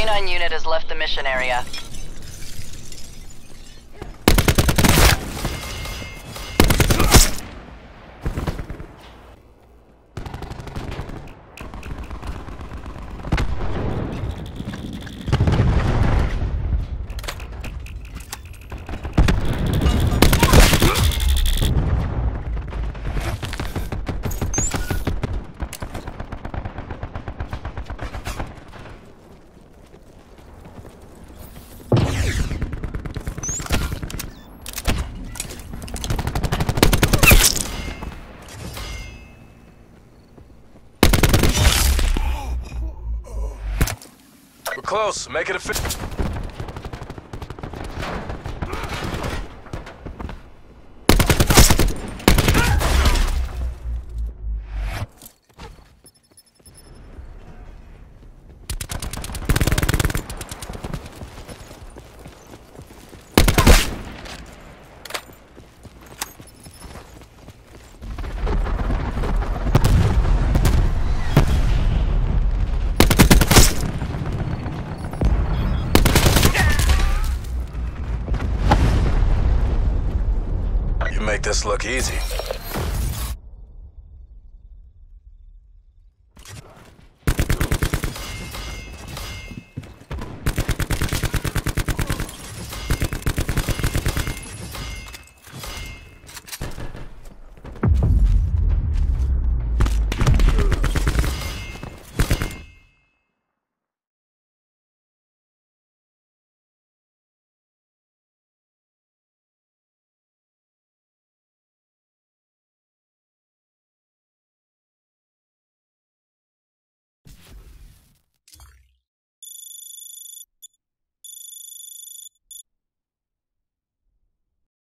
K-9 unit has left the mission area. Close. Make it a make this look easy.